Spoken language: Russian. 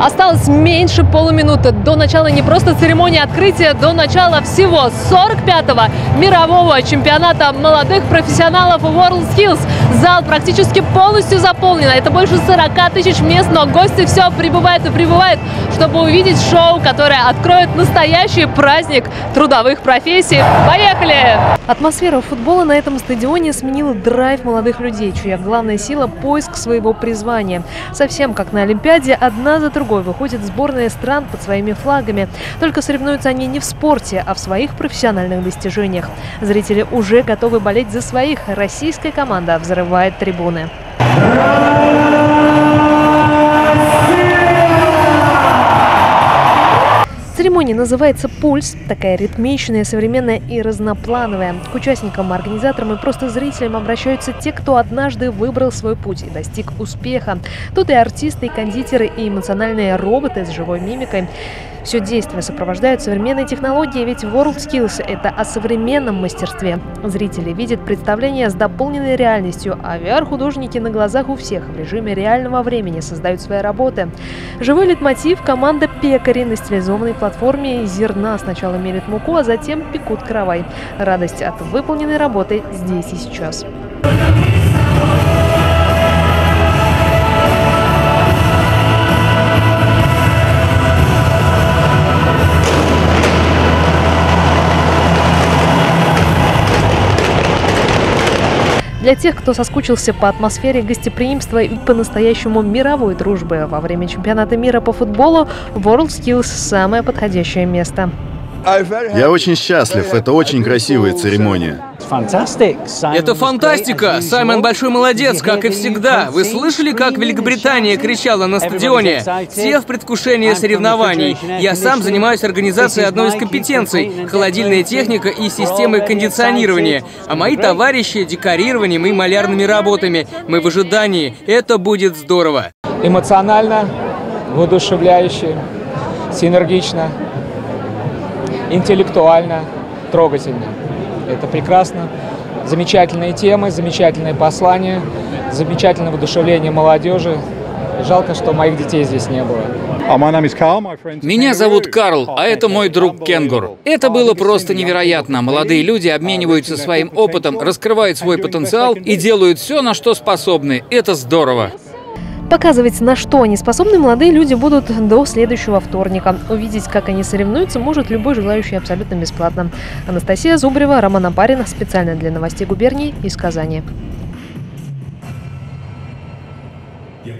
Осталось меньше полуминуты до начала не просто церемонии открытия, до начала всего 45-го мирового чемпионата молодых профессионалов WorldSkills. Зал практически полностью заполнен. Это больше 40 тысяч мест, но гости все прибывают и прибывают, чтобы увидеть шоу, которое откроет настоящий праздник трудовых профессий. Поехали! Атмосфера футбола на этом стадионе сменила драйв молодых людей, чья главная сила – поиск своего призвания. Совсем как на Олимпиаде, одна за другой выходят сборные стран под своими флагами. Только соревнуются они не в спорте, а в своих профессиональных достижениях. Зрители уже готовы болеть за своих. Российская команда взрывает трибуны. Церемония называется «Пульс». Такая ритмичная, современная и разноплановая. К участникам, организаторам и просто зрителям обращаются те, кто однажды выбрал свой путь и достиг успеха. Тут и артисты, и кондитеры, и эмоциональные роботы с живой мимикой. Все действие сопровождают современные технологии, ведь WorldSkills – это о современном мастерстве. Зрители видят представление с дополненной реальностью, а VR-художники на глазах у всех в режиме реального времени создают свои работы. Живой литмотив – команда пекарей на стилизованной платформе зерна сначала мерят муку, а затем пекут каравай. Радость от выполненной работы здесь и сейчас. Для тех, кто соскучился по атмосфере гостеприимства и по-настоящему мировой дружбы во время чемпионата мира по футболу, WorldSkills – самое подходящее место. Я очень счастлив, это очень красивая церемония. Это фантастика! Саймон большой молодец, как и всегда. Вы слышали, как Великобритания кричала на стадионе? Все в предвкушении соревнований. Я сам занимаюсь организацией одной из компетенций — холодильная техника и системы кондиционирования. А мои товарищи — декорированием и малярными работами. Мы в ожидании. Это будет здорово. Эмоционально, воодушевляюще, синергично интеллектуально, трогательно. Это прекрасно. Замечательные темы, замечательные послания, замечательное воодушевление молодежи. Жалко, что моих детей здесь не было. Меня зовут Карл, а это мой друг Кенгур. Это было просто невероятно. Молодые люди обмениваются своим опытом, раскрывают свой потенциал и делают все, на что способны. Это здорово. Показывать, на что они способны, молодые люди будут до следующего вторника. Увидеть, как они соревнуются, может любой желающий абсолютно бесплатно. Анастасия Зубрева, Роман Апарин. Специально для новостей губернии из Казани. Я